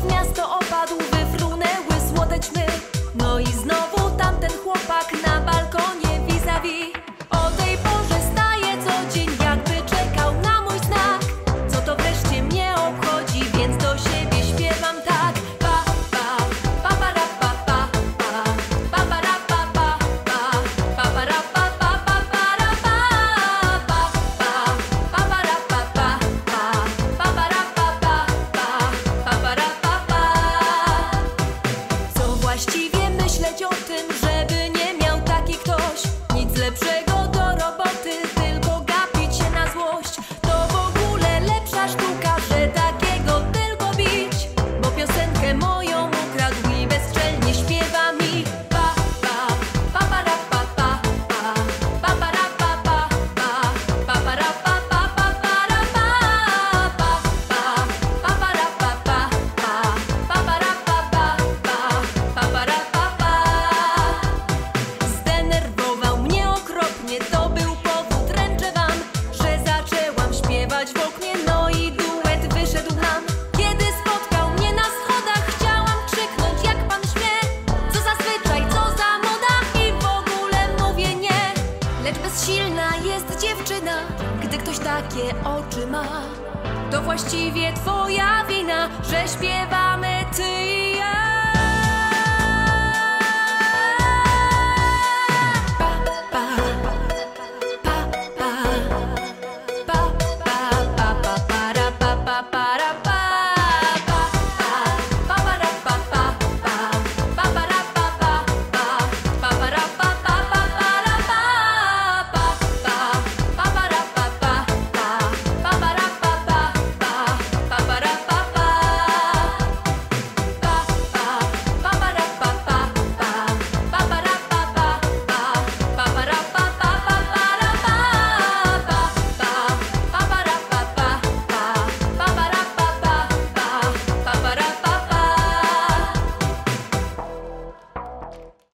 з м'ясто Lecz bezsilna jest dziewczyna, gdy ktoś takie oczy ma. To właściwie twoja wina, że śpiewamy ty.